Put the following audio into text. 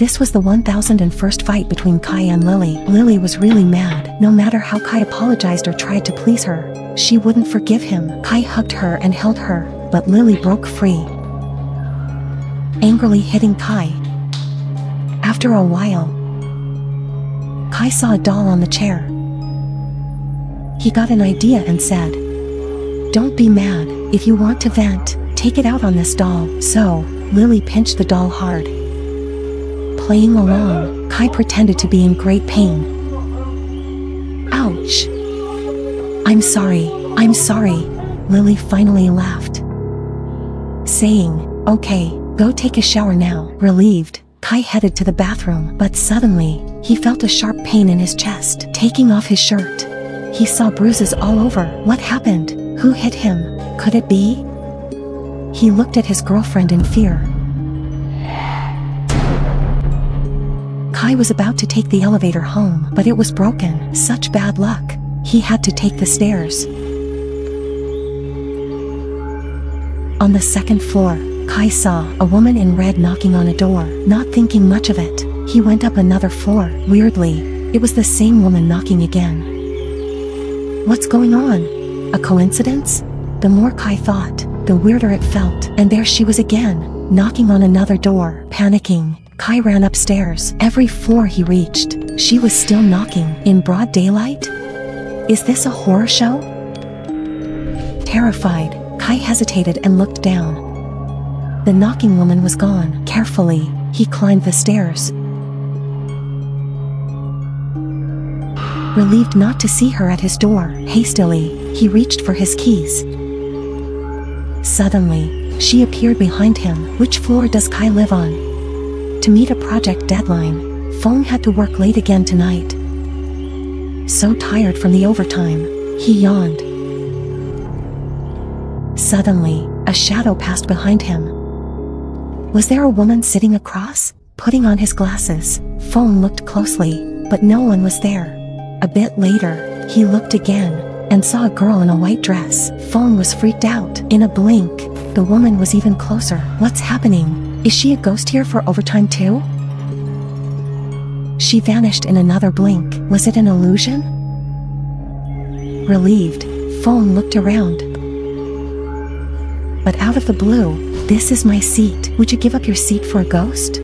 This was the 1001st fight between Kai and Lily. Lily was really mad. No matter how Kai apologized or tried to please her, she wouldn't forgive him. Kai hugged her and held her, but Lily broke free, angrily hitting Kai. After a while, Kai saw a doll on the chair. He got an idea and said, Don't be mad. If you want to vent, take it out on this doll. So, Lily pinched the doll hard. Playing along, Kai pretended to be in great pain. Ouch. I'm sorry, I'm sorry. Lily finally laughed. Saying, okay, go take a shower now. Relieved, Kai headed to the bathroom, but suddenly, he felt a sharp pain in his chest. Taking off his shirt, he saw bruises all over. What happened? Who hit him? Could it be? He looked at his girlfriend in fear. Kai was about to take the elevator home, but it was broken. Such bad luck. He had to take the stairs. On the second floor, Kai saw a woman in red knocking on a door. Not thinking much of it, he went up another floor. Weirdly, it was the same woman knocking again. What's going on? A coincidence? The more Kai thought, the weirder it felt. And there she was again, knocking on another door. Panicking, Kai ran upstairs. Every floor he reached, she was still knocking. In broad daylight? Is this a horror show? Terrified, Kai hesitated and looked down. The knocking woman was gone. Carefully, he climbed the stairs. Relieved not to see her at his door, hastily, he reached for his keys. Suddenly, she appeared behind him. Which floor does Kai live on? To meet a project deadline, Fong had to work late again tonight. So tired from the overtime, he yawned. Suddenly, a shadow passed behind him. Was there a woman sitting across? Putting on his glasses, Fong looked closely, but no one was there. A bit later, he looked again and saw a girl in a white dress. Fong was freaked out. In a blink, the woman was even closer. What's happening? Is she a ghost here for overtime too? She vanished in another blink. Was it an illusion? Relieved, Fong looked around. But out of the blue, this is my seat. Would you give up your seat for a ghost?